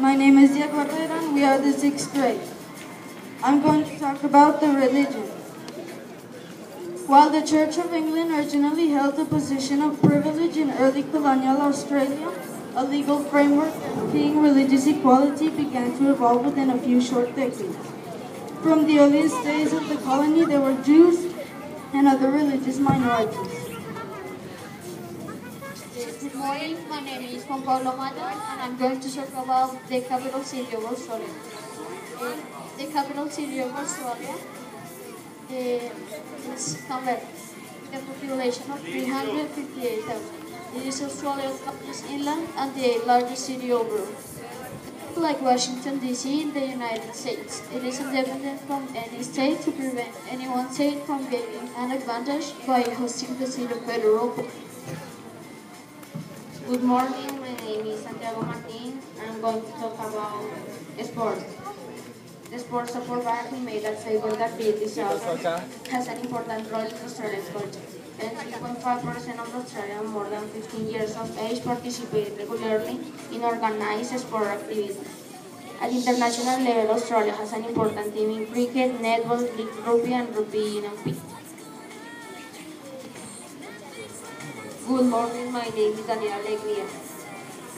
My name is Diego Herrera we are the sixth grade. I'm going to talk about the religion. While the Church of England originally held the position of privilege in early colonial Australia, a legal framework guaranteeing religious equality began to evolve within a few short decades. From the earliest days of the colony, there were Jews and other religious minorities. Good morning, my name is Juan Pablo Mata and I'm going to talk about the capital city of Australia. Uh, the capital city of Australia uh, is Canberra, a population of 358,000. It is Australia's largest inland and the largest city overall. Like Washington DC in the United States, it is independent from any state to prevent any one state from gaining an advantage by hosting the seat of federal court. Good morning, my name is Santiago Martin. I'm going to talk about sports. The sport support by made that physical activity has an important role in Australia's culture. 3.5% of Australians more than 15 years of age participate regularly in organized sport activities. At international level, Australia has an important team in cricket, netball, rugby, and rugby union. Good morning, my name is Daniela Alegria.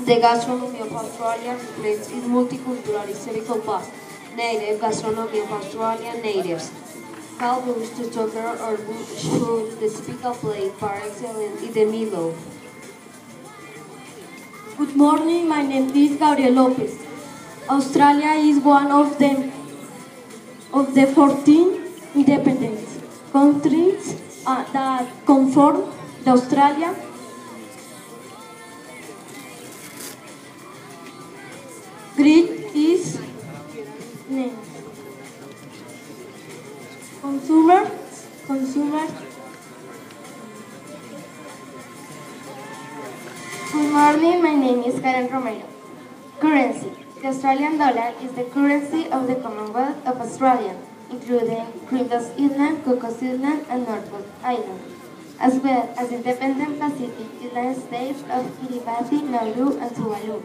The gastronomy of Australia reflects its multicultural historical past, native gastronomy of Australian natives. How moves to tucker or should the typical plate par excellence in the. Good morning, my name is Gabriel Lopez. Australia is one of the of the 14 independent countries uh, that conform the Australia. Grid is named consumer. Consumer. Good morning, my name is Karen Romero. Currency. The Australian dollar is the currency of the Commonwealth of Australia, including Flinders Island, Cocos Island, and Norfolk Island, as well as independent Pacific, United States of Kiribati, Nauru, and Tuvalu.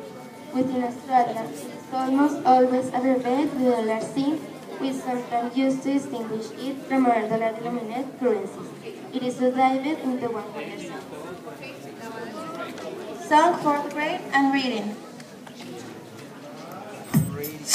Within Australia, it is almost always abbreviated to dollar C, we sometimes used to distinguish it from other dollar-denominated currencies. It is divided into 100 songs. Song 4th grade and reading. Reading.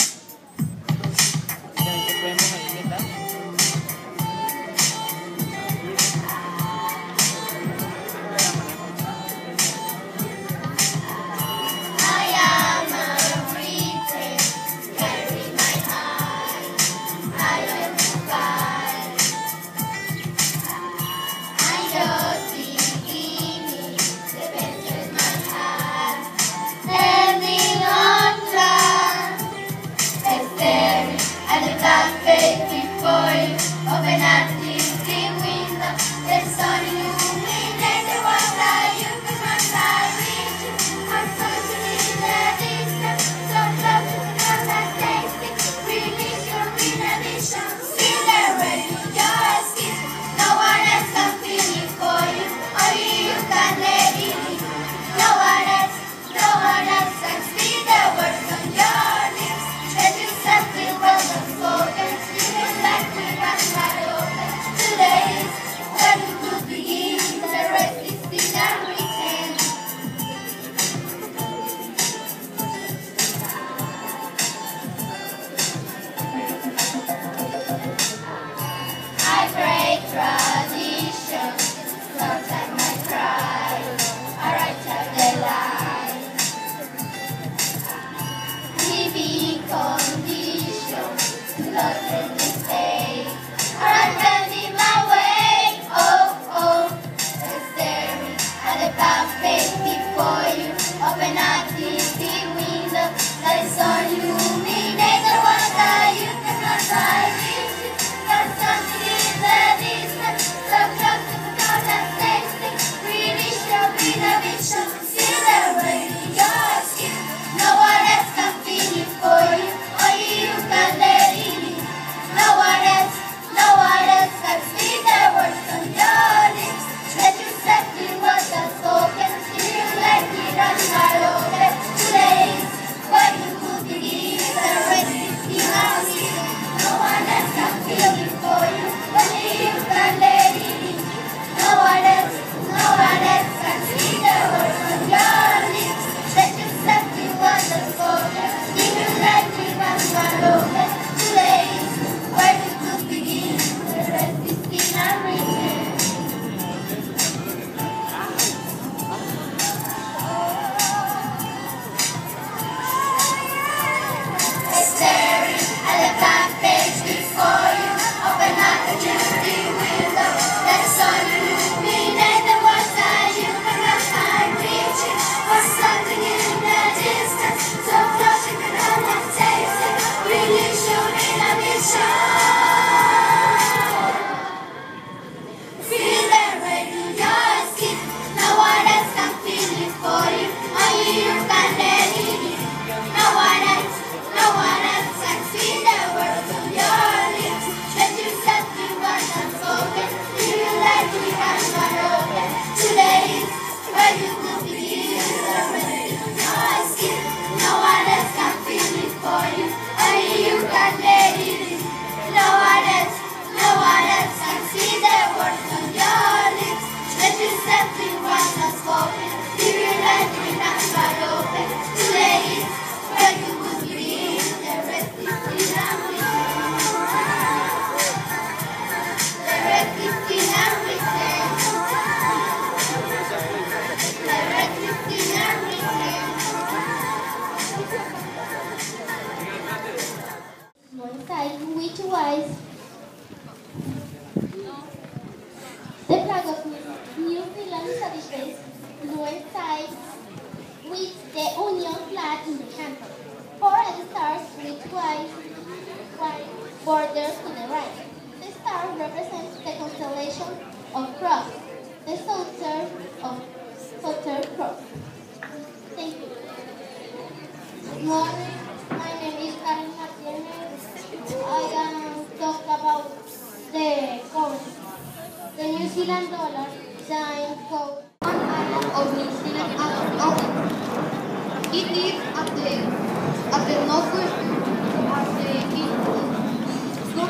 Let the clouds fade before you. Open up the, the window. Let it on you.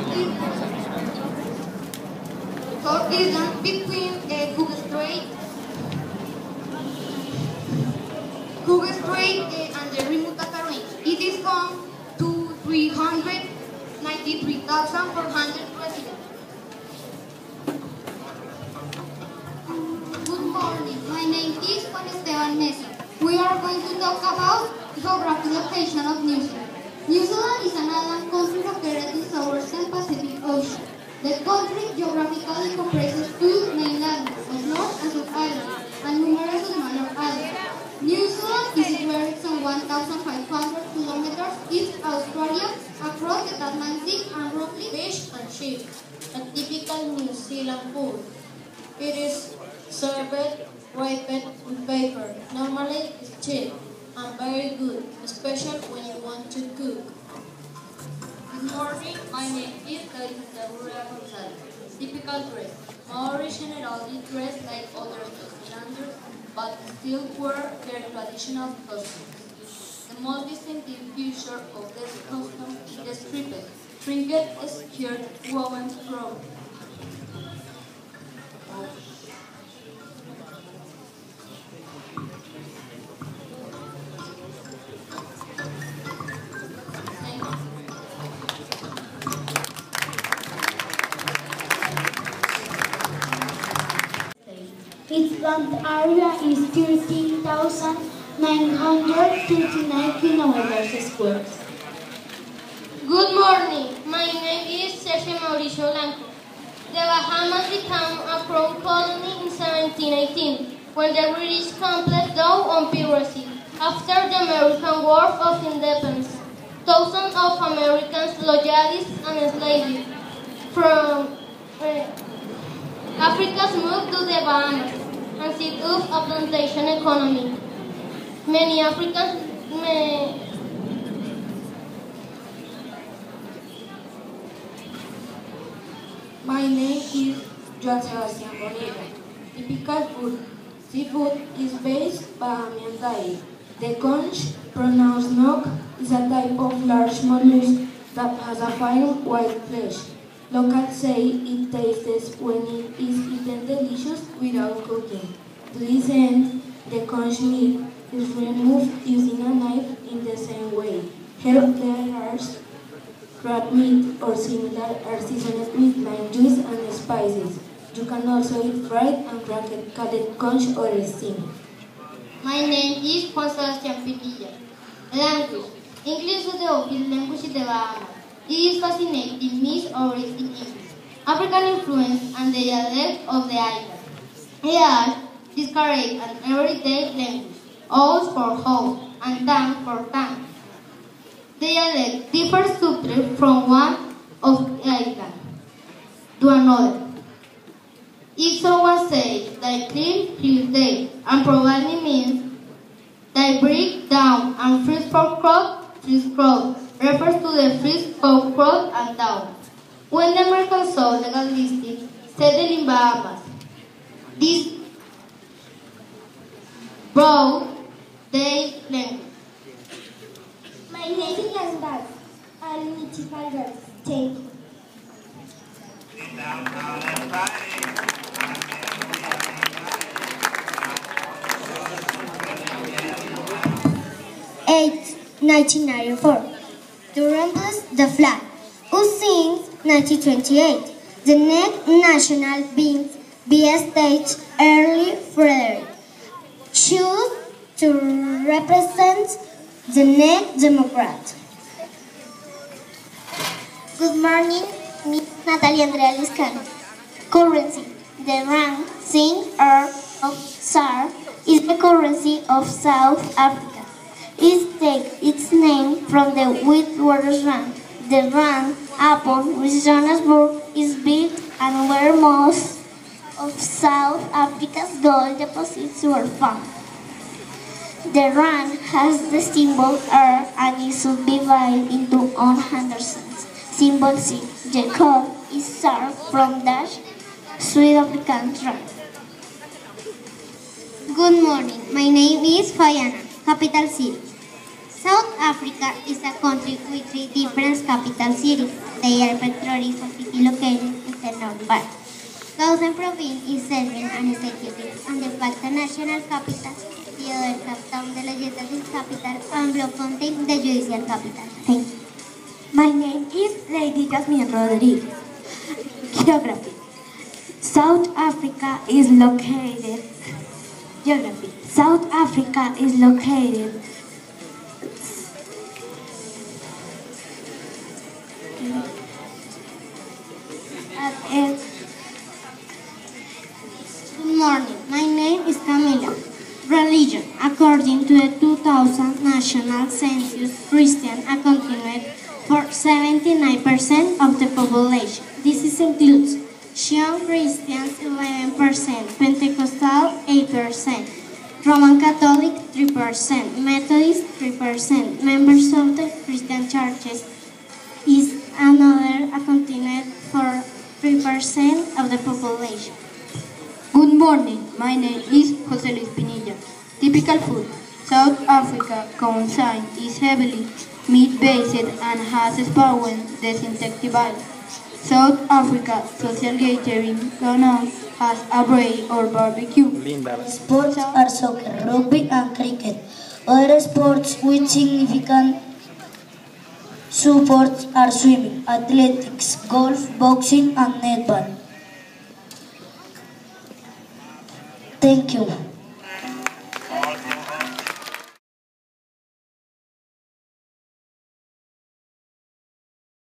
Southeast southeast between the Cook Strait Cook Strait uh, and the Rimutaka Range. It is home to 393,400 residents. Good morning. My name is Juan Esteban Mesa. We are going to talk about geographic location of New Zealand. New Zealand is an island country located in the southern Pacific Ocean. The country geographically comprises two main islands, of North and South Islands, and numerous smaller islands. New Zealand is situated some 1,500 kilometers east of Australia across the Tasman Sea and roughly Fish and chips, a typical New Zealand food. It is served wrapped in paper. Normally it's cheap and very good, especially when you want to cook. Good morning, my name is Rura Gonzalez. Typical dress. Maori generally dress like other New Zealanders, but still wear their traditional costumes. The most distinctive feature of this costume is the striped, trinket skirt woven from Land area is 13,939 kilometers square. Good morning. My name is Sergio Mauricio Blanco. The Bahamas became a crown colony in 1718 when the British completed down on piracy. After the American War of Independence, thousands of Americans, loyalists, and slaves from uh, Africa moved to the Bahamas and set a plantation economy. Many Africans may, My name is Sebastian Bonilla. Typical food. Seafood is based Bahamian diet. The conch, pronounced nok, is a type of large mollusk that has a fine white flesh. Locals say it tastes when it is eaten delicious without cooking. To this end, the conch meat is removed using a knife in the same way. Hairs, crab meat or similar are seasoned with lime juice and spices. You can also eat fried and cracked called conch or steamed. My name is Juan Sebastián. Language. English is the official language of the Bahamas. It is fascinating mix of English, African influence, and the dialect of the island. It has described and everyday language, house for house, and town for town. The dialect differs subtly from one of the island to another. If someone says that clean his day and probably means they break down and freeze for crop, freeze crop refers to the freeze for crop and down. When the American saw legalistic settled in Bahamas, this brought 2028. The next national being be staged early Frederick. Choose to represent the next Democrat. Good morning, Miss Natalia Andrea Liscano. Currency, the rank, sing, or of SAR is the currency of South Africa. It takes its name from the Witwatersrand. The rand upon which Johannesburg is built and where most of South Africa's gold deposits were found. The rand has the symbol R and is subdivided into on Henderson's symbol C. Code is served from Dutch Sweet African rand. Good morning. My name is Fayana, capital city. South Africa is a country with three different capital cities. They are Pretoria, a city located in the north part. Gauteng province is serving an executive and de facto national capital. The other Cape the legislative capital, and Bloemfontein, the judicial capital. Thank you. My name is Lady Jasmine Rodriguez. Geography. South Africa is located. Geography. South Africa is located Good morning. My name is Camila. Religion. According to the 2000 National Census, Christian accounted for 79% of the population. This includes Zion Christians 11%, Pentecostal 8%, Roman Catholic 3%, Methodist 3%, members of the Christian churches is another accounted for 3% of the population. Good morning, my name is Jose Luis Pinilla. Typical food. South Africa cuisine is heavily meat-based and has spoken distinctive South Africa social gathering known as a braai or barbecue. Sports are soccer, rugby and cricket. Other sports with significant supports are swimming, athletics, golf, boxing and netball. Thank you.